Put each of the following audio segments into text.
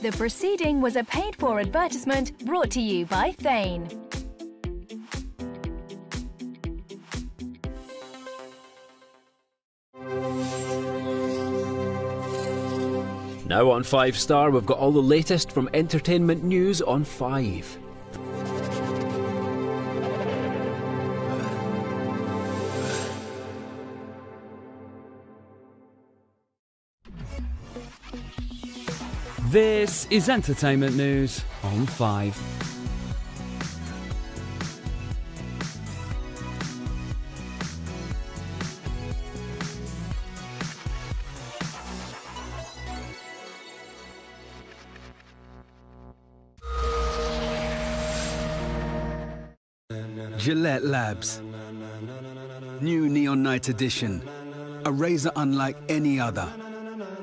The proceeding was a paid for advertisement brought to you by Thane. Now on 5 Star, we've got all the latest from entertainment news on 5. This is entertainment news on 5. Gillette Labs. New Neon Night Edition. A razor unlike any other.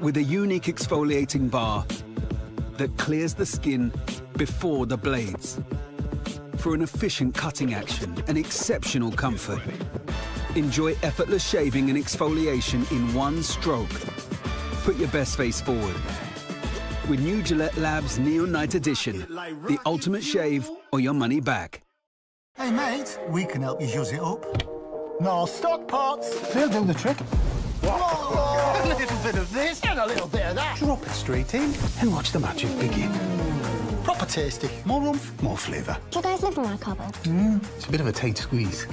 With a unique exfoliating bar that clears the skin before the blades. For an efficient cutting action and exceptional comfort. Enjoy effortless shaving and exfoliation in one stroke. Put your best face forward. With new Gillette Labs Neon Night Edition. The ultimate shave or your money back. Hey, mate, we can help you use it up. Knorr stock pots. They'll do the trick. Whoa, a little bit of this and a little bit of that. Drop it straight in and watch the magic begin. Proper tasty. More oomph, more flavour. Do you guys live in that cupboard? Mm, it's a bit of a tight squeeze.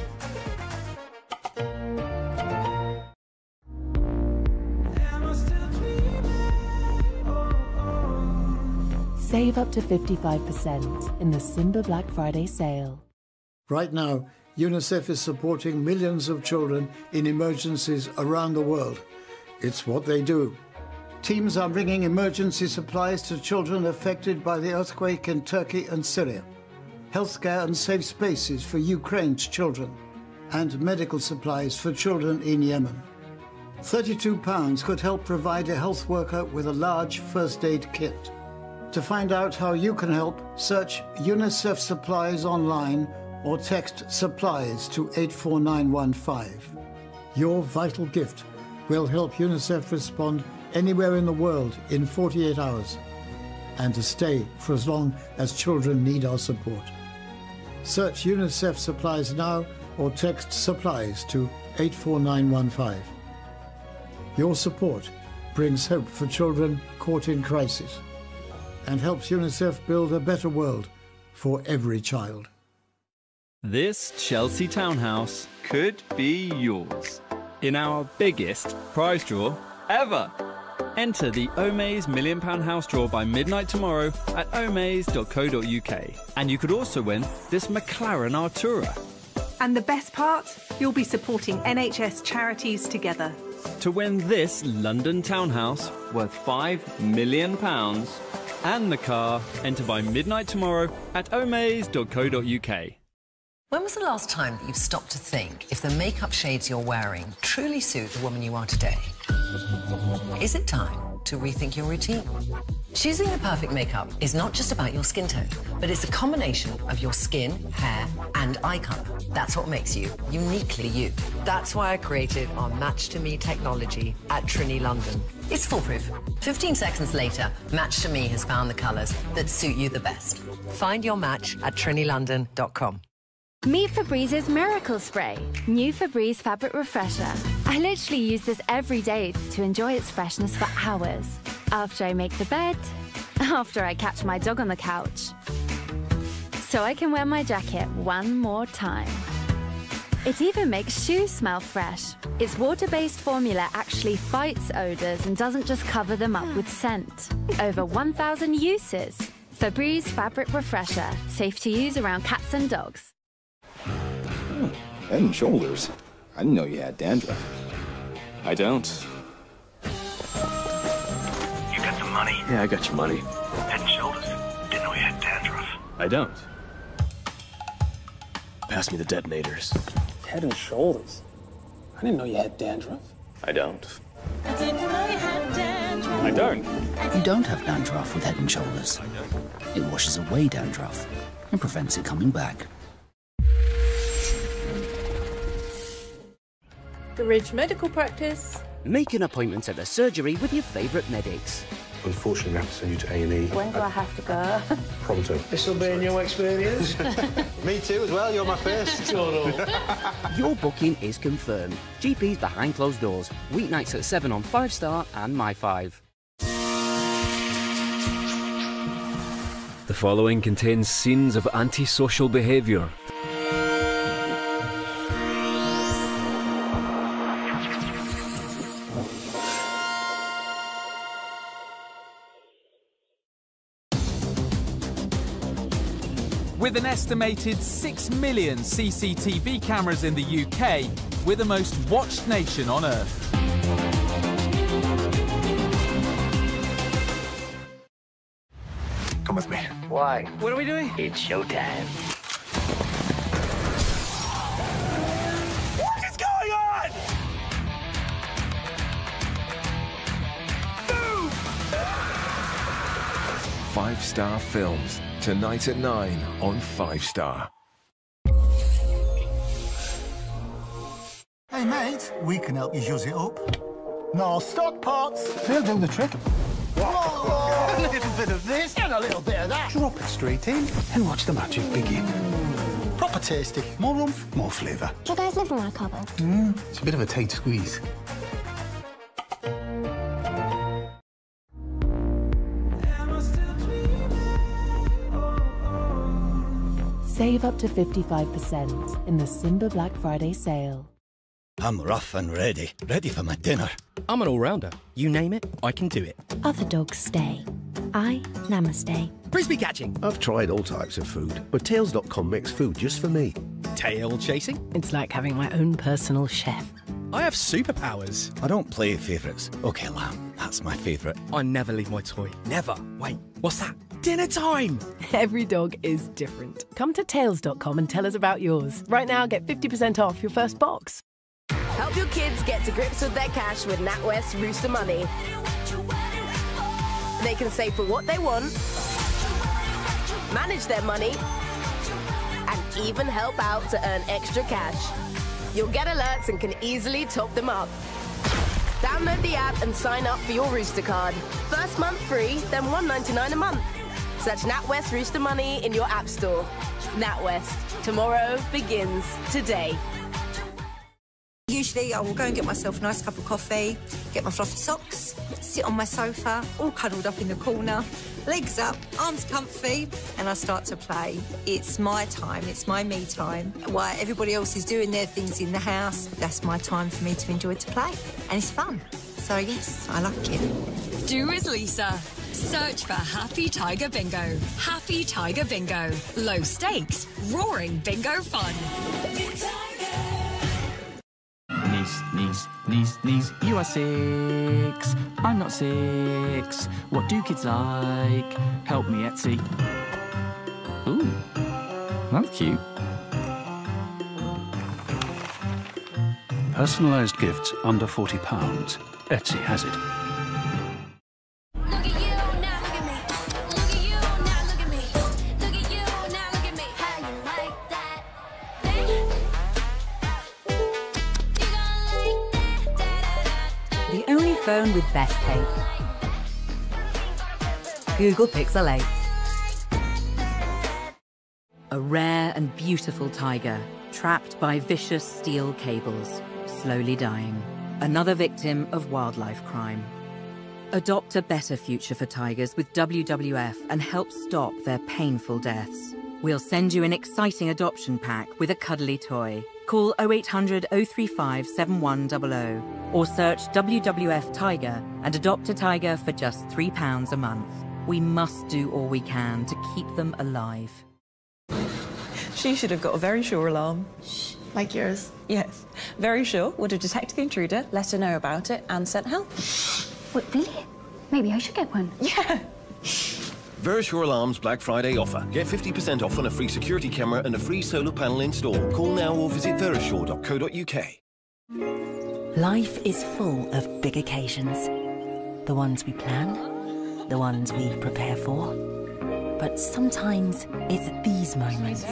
Save up to 55% in the Simba Black Friday sale. Right now, UNICEF is supporting millions of children in emergencies around the world. It's what they do. Teams are bringing emergency supplies to children affected by the earthquake in Turkey and Syria, healthcare and safe spaces for Ukraine's children, and medical supplies for children in Yemen. £32 could help provide a health worker with a large first aid kit. To find out how you can help, search UNICEF Supplies online or text supplies to 84915. Your vital gift will help UNICEF respond anywhere in the world in 48 hours and to stay for as long as children need our support. Search UNICEF Supplies now or text supplies to 84915. Your support brings hope for children caught in crisis and helps UNICEF build a better world for every child. This Chelsea townhouse could be yours in our biggest prize draw ever. Enter the Omaze Million Pound House draw by midnight tomorrow at omaze.co.uk. And you could also win this McLaren Artura. And the best part? You'll be supporting NHS charities together. To win this London townhouse worth £5 million and the car, enter by midnight tomorrow at omaze.co.uk. When was the last time that you've stopped to think if the makeup shades you're wearing truly suit the woman you are today? Is it time to rethink your routine? Choosing the perfect makeup is not just about your skin tone, but it's a combination of your skin, hair, and eye colour. That's what makes you uniquely you. That's why I created our Match to Me technology at Trini London. It's foolproof. 15 seconds later, Match to Me has found the colours that suit you the best. Find your match at trinilondon.com. Meet Febreze's Miracle Spray, new Febreze fabric refresher. I literally use this every day to enjoy its freshness for hours. After I make the bed, after I catch my dog on the couch. So I can wear my jacket one more time. It even makes shoes smell fresh. Its water-based formula actually fights odors and doesn't just cover them up with scent. Over 1,000 uses. Febreze Fabric Refresher, safe to use around cats and dogs. Head and shoulders. I didn't know you had dandruff. I don't. You got some money? Yeah, I got your money. Head and shoulders. Didn't know you had dandruff. I don't. Pass me the detonators. Head and shoulders? I didn't know you had dandruff. I don't. I didn't know you had dandruff. I don't. You don't have dandruff with Head and Shoulders. It washes away dandruff and prevents it coming back. The Ridge Medical Practice. Make an appointment at the surgery with your favourite medics. Unfortunately, we have to send you to A&E. When do I uh, have to go? Pronto. This will be a new experience. Me too, as well. You're my first. Your booking is confirmed. GP's behind closed doors. Weeknights at 7 on 5 Star and My 5. The following contains scenes of antisocial behaviour. Estimated 6 million CCTV cameras in the UK, we're the most watched nation on earth. Come with me. Why? What are we doing? It's showtime. What is going on? Five Star Films. Tonight at 9 on 5 Star. Hey, mate, we can help you zhuzz it up. Knorr stock pots. They'll do the trick. Whoa, a little bit of this and a little bit of that. Drop it straight in and watch the magic begin. Proper tasty. More oomph, more flavour. Do you guys live in my cupboard? Mm, it's a bit of a tight squeeze. Save up to 55% in the Simba Black Friday sale. I'm rough and ready, ready for my dinner. I'm an all-rounder. You name it, I can do it. Other dogs stay. I namaste. Frisbee catching. I've tried all types of food, but Tails.com makes food just for me. Tail chasing. It's like having my own personal chef. I have superpowers. I don't play favourites. Okay, lamb, that's my favourite. I never leave my toy. Never. Wait, what's that? Dinner time! Every dog is different. Come to Tails.com and tell us about yours. Right now, get 50% off your first box. Help your kids get to grips with their cash with NatWest Rooster Money. They can save for what they want, manage their money, and even help out to earn extra cash. You'll get alerts and can easily top them up. Download the app and sign up for your Rooster card. First month free, then $1.99 a month. Search NatWest Rooster Money in your app store. NatWest. Tomorrow begins today. Usually, I will go and get myself a nice cup of coffee, get my fluffy socks, sit on my sofa, all cuddled up in the corner, legs up, arms comfy, and I start to play. It's my time, it's my me time. While everybody else is doing their things in the house, that's my time for me to enjoy to play. And it's fun. So, yes, I like it. Do as Lisa. Search for Happy Tiger Bingo. Happy Tiger Bingo. Low stakes, roaring bingo fun. Niece, niece, niece, you are six. I'm not six. What do kids like? Help me, Etsy. Ooh, that's cute. Personalised gifts under £40. Etsy has it. With best tape. Google Pixel 8. A rare and beautiful tiger, trapped by vicious steel cables, slowly dying. Another victim of wildlife crime. Adopt a better future for tigers with WWF and help stop their painful deaths. We'll send you an exciting adoption pack with a cuddly toy. Call 0800 035 7100 or search WWF Tiger and adopt a tiger for just £3 a month. We must do all we can to keep them alive. She should have got a Verisure alarm. Shh, Like yours? Yes. Verisure would have detected the intruder, let her know about it, and sent help. What, really? Maybe I should get one. Yeah. Verisure Alarms Black Friday offer. Get 50% off on a free security camera and a free solar panel install. Call now or visit verisure.co.uk. Life is full of big occasions. The ones we plan, the ones we prepare for. But sometimes it's these moments,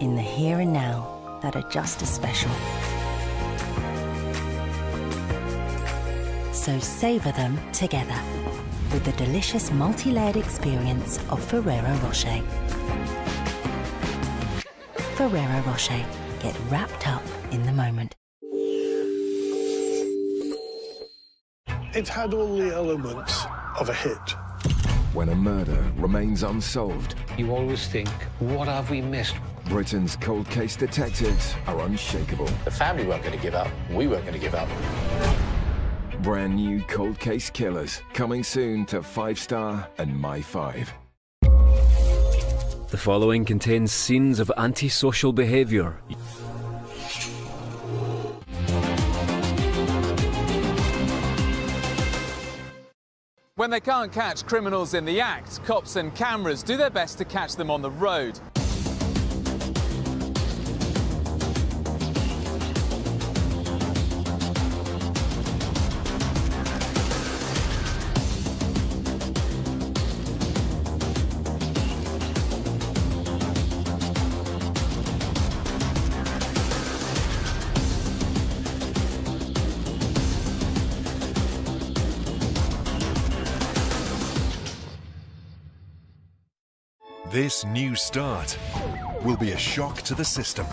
in the here and now, that are just as special. So savor them together. With the delicious multi-layered experience of Ferrero Rocher. Ferrero Rocher. Get wrapped up in the moment. It had all the elements of a hit. When a murder remains unsolved, You always think, what have we missed? Britain's cold case detectives are unshakable. The family weren't going to give up. We weren't going to give up. Brand new cold case killers coming soon to Five Star and My Five. The following contains scenes of antisocial behaviour. When they can't catch criminals in the act, cops and cameras do their best to catch them on the road. This new start will be a shock to the system.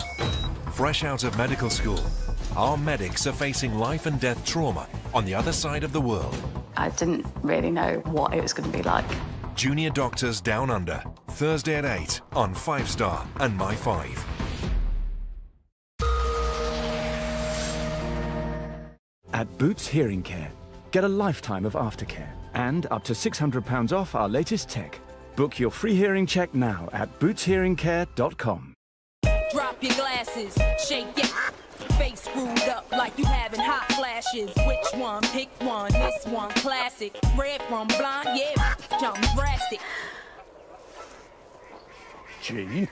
Fresh out of medical school, our medics are facing life and death trauma on the other side of the world. I didn't really know what it was going to be like. Junior Doctors Down Under, Thursday at 8 on 5 Star and My 5. At Boots Hearing Care, get a lifetime of aftercare and up to £600 off our latest tech. Book your free hearing check now at bootshearingcare.com. Drop your glasses, shake your face screwed up like you having hot flashes. Which one? Pick one. This one classic. Red from blind, yeah, I'm drastic. Jean,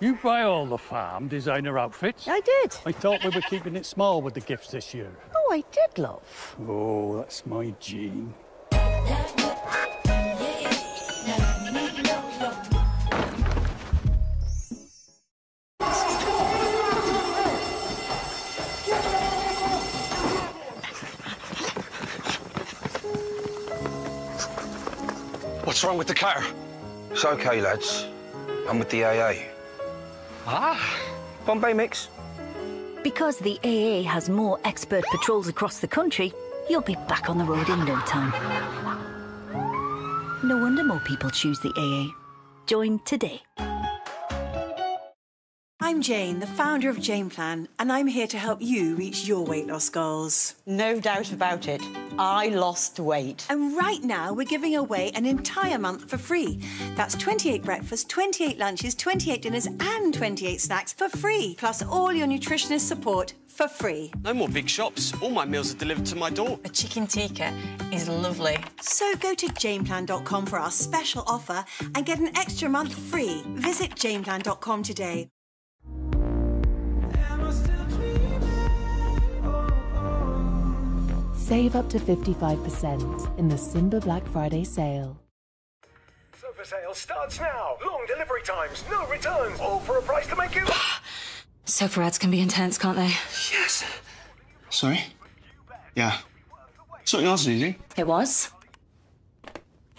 you buy all the farm designer outfits? I did. I thought we were keeping it small with the gifts this year. Oh, I did, love. Oh, that's my Jean. What's wrong with the car? It's okay, lads. I'm with the AA. Ah. Bombay mix. Because the AA has more expert patrols across the country, you'll be back on the road in no time. No wonder more people choose the AA. Join today. I'm Jane, the founder of Jane Plan, and I'm here to help you reach your weight loss goals. No doubt about it. I lost weight. And right now, we're giving away an entire month for free. That's 28 breakfasts, 28 lunches, 28 dinners, and 28 snacks for free, plus all your nutritionist support for free. No more big shops. All my meals are delivered to my door. A chicken tikka is lovely. So go to janeplan.com for our special offer and get an extra month free. Visit janeplan.com today. Save up to 55% in the Simba Black Friday sale. Sofa sale starts now. Long delivery times, no returns, all for a price to make you. Sofa ads can be intense, can't they? Yes. Sorry? Yeah. Something else easy. It was.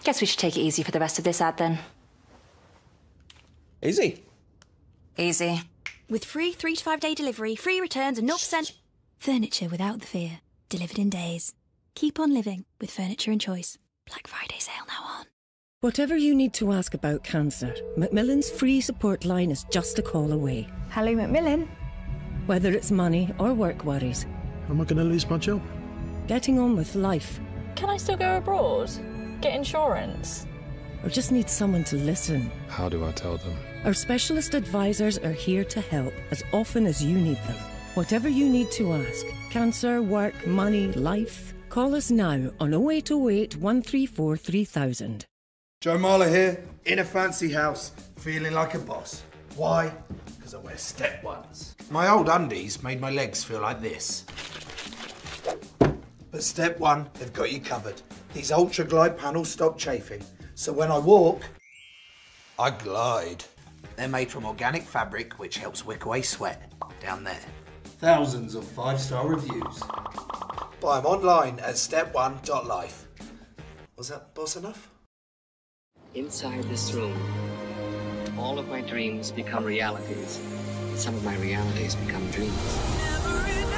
Guess we should take it easy for the rest of this ad then. Easy. Easy. With free three to five day delivery, free returns, and 0% furniture without the fear. Delivered in days. Keep on living with Furniture and Choice. Black Friday sale now on. Whatever you need to ask about cancer, Macmillan's free support line is just a call away. Hello, Macmillan. Whether it's money or work worries, Am I going to lose my job? getting on with life, Can I still go abroad? Get insurance? or just need someone to listen, How do I tell them? our specialist advisors are here to help as often as you need them. Whatever you need to ask cancer, work, money, life call us now on 0808 134 3000. Joe Marler here, in a fancy house, feeling like a boss. Why? Because I wear step ones. My old undies made my legs feel like this. But step one, they've got you covered. These ultra glide panels stop chafing, so when I walk, I glide. They're made from organic fabric, which helps wick away sweat. Down there. Thousands of five star reviews. Buy them online at step1.life. Was that boss enough? Inside this room, all of my dreams become realities. and Some of my realities become dreams.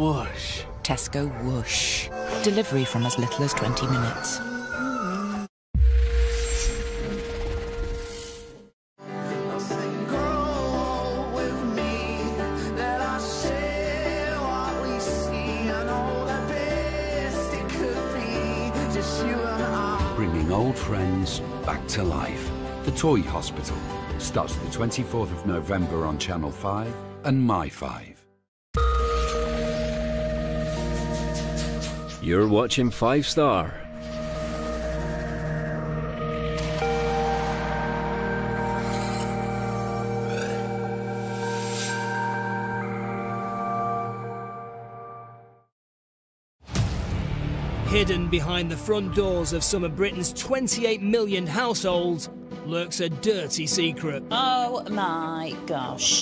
Whoosh. Tesco Whoosh. Delivery from as little as 20 minutes. Bringing old friends back to life. The Toy Hospital starts the 24th of November on Channel 5 and My 5. You're watching Five Star. Hidden behind the front doors of some of Britain's 28 million households lurks a dirty secret. Oh my gosh.